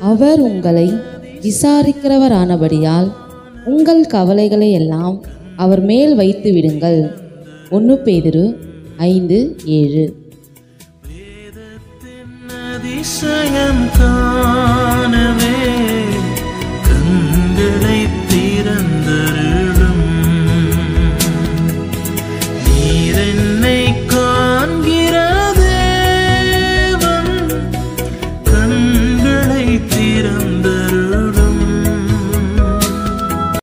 அவர் உங்களை விசாரிக்கிறவரானபடியால் உங்கள் கவலைகளை எல்லாம் அவர் மேல் வைத்து விடுங்கள். ஒன்று பேதிரு ஐந்து ஏழு. அதிசயம்